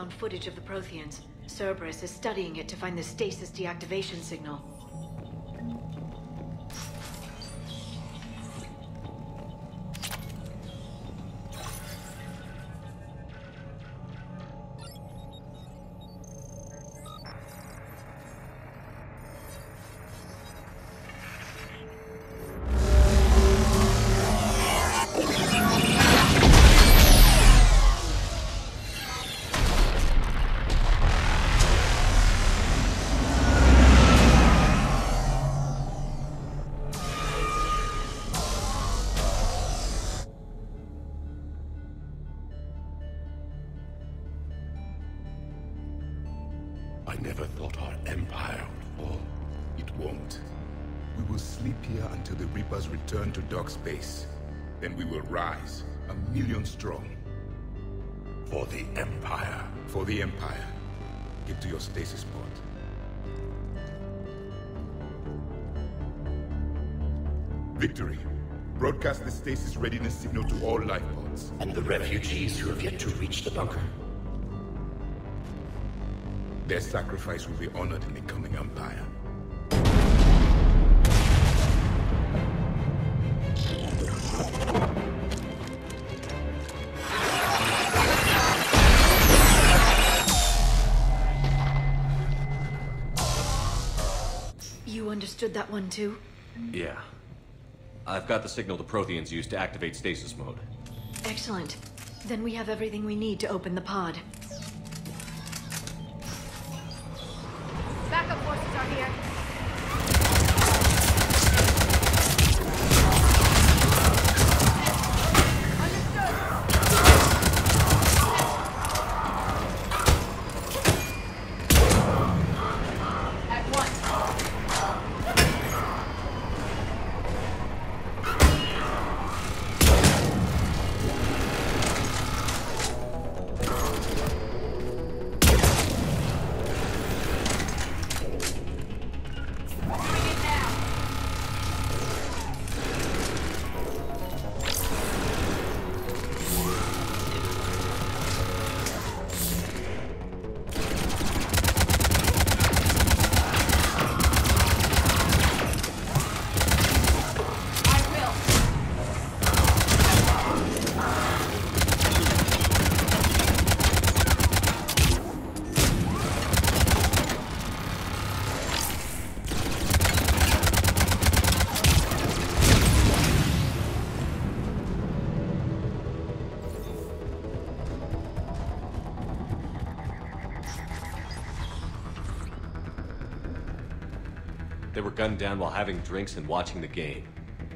Found footage of the Protheans. Cerberus is studying it to find the stasis deactivation signal. Space. Then we will rise, a million strong. For the Empire. For the Empire. Get to your stasis pod. Victory. Broadcast the stasis readiness signal to all life pods. And the refugees who have yet to reach the bunker. Their sacrifice will be honored in the coming Empire. Understood that one too? Yeah. I've got the signal the Protheans used to activate stasis mode. Excellent. Then we have everything we need to open the pod. Down while having drinks and watching the game.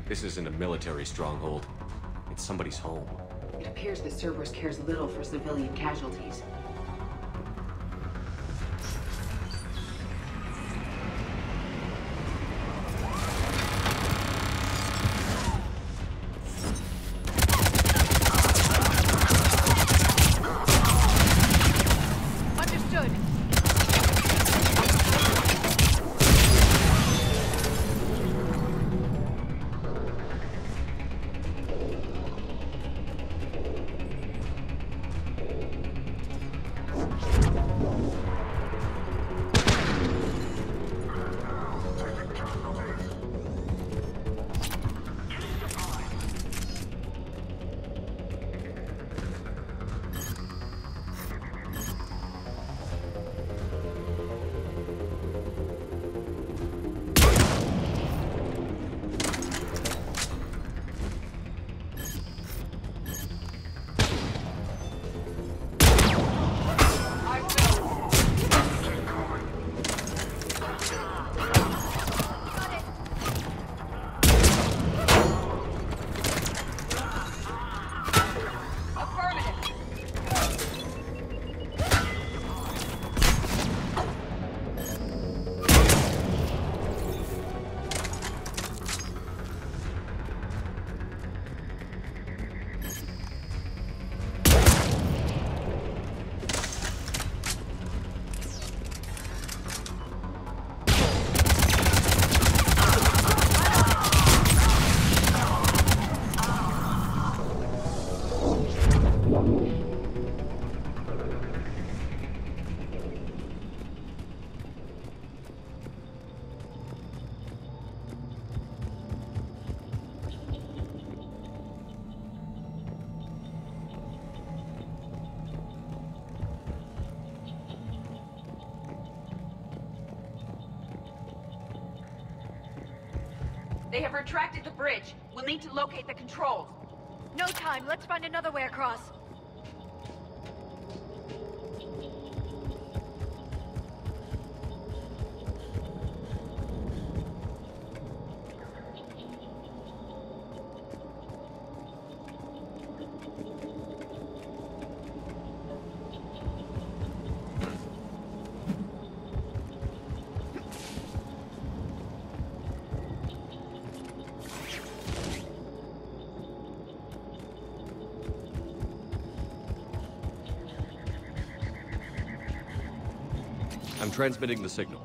This isn't a military stronghold. It's somebody's home. It appears that Cerberus cares little for civilian casualties. They have retracted the bridge. We'll need to locate the controls. No time. Let's find another way across. Transmitting the signal.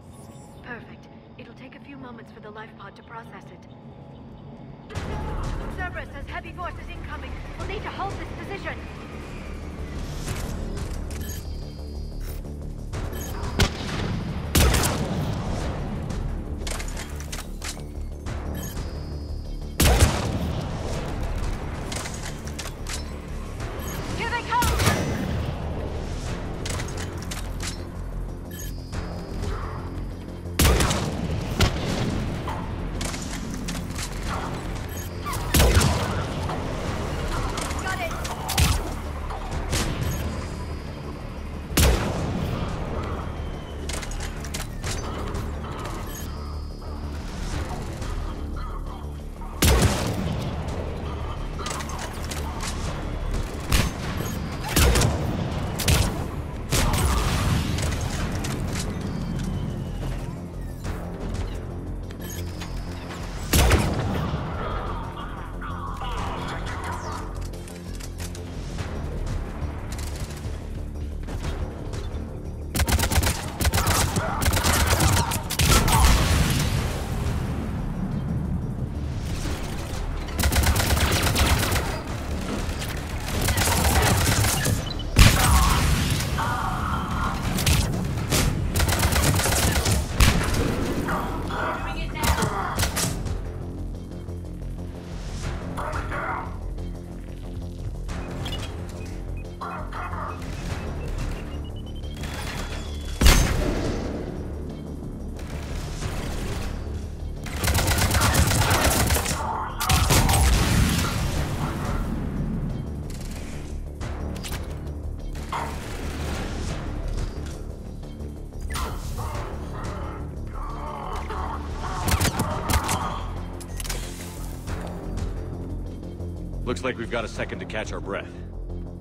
Looks like we've got a second to catch our breath.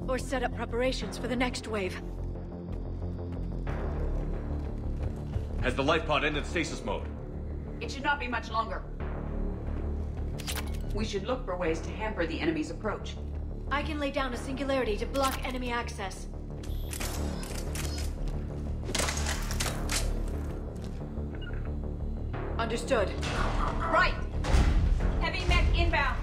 Or set up preparations for the next wave. Has the life pod ended stasis mode? It should not be much longer. We should look for ways to hamper the enemy's approach. I can lay down a singularity to block enemy access. Understood. Right! Heavy mech inbound.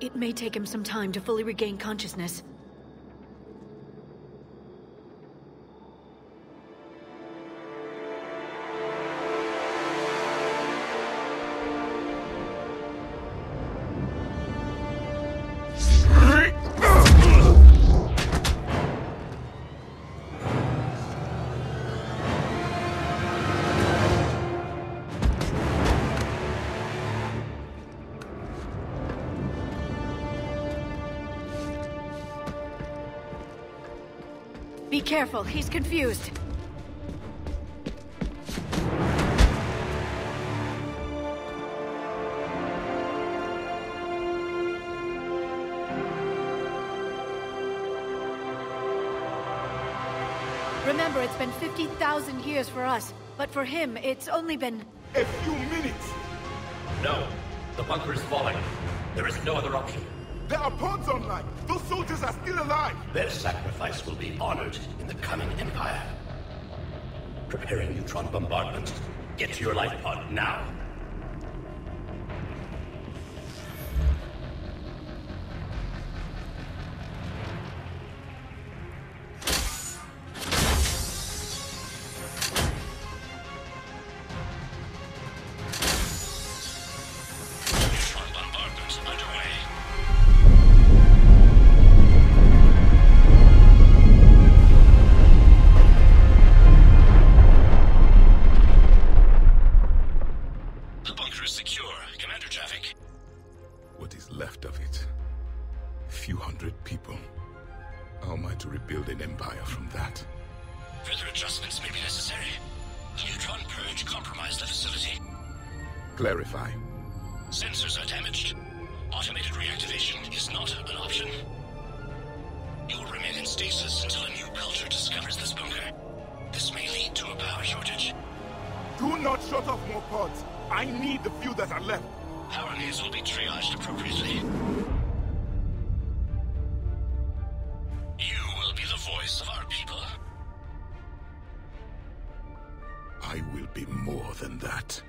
It may take him some time to fully regain consciousness. Be careful, he's confused. Remember, it's been 50,000 years for us, but for him, it's only been... A few minutes! No. The bunker is falling. There is no other option. There are pods online! Those soldiers are still alive! Their sacrifice will be honored in the coming Empire. Preparing neutron bombardment. Get to your life pod now. Few hundred people. How am I to rebuild an empire from that? Further adjustments may be necessary. The neutron purge compromised the facility. Clarify. Sensors are damaged. Automated reactivation is not an option. You'll remain in stasis until a new culture discovers this bunker. This may lead to a power shortage. Do not shut off more pods! I need the few that are left! Power needs will be triaged appropriately. I will be more than that.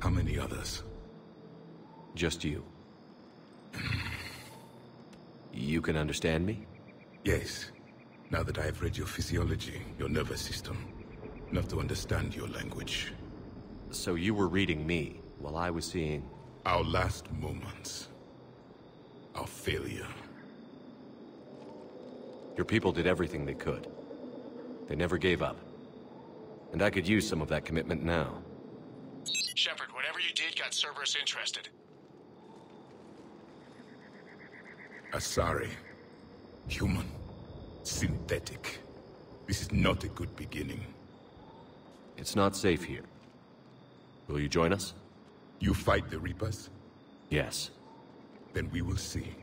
How many others? Just you. You can understand me? Yes. Now that I have read your physiology, your nervous system, enough to understand your language. So you were reading me while I was seeing. Our last moments. Our failure. Your people did everything they could. They never gave up. And I could use some of that commitment now. Shepard, whatever you did got Cerberus interested. Asari. Human. Synthetic. This is not a good beginning. It's not safe here. Will you join us? You fight the Reapers? Yes. Then we will see.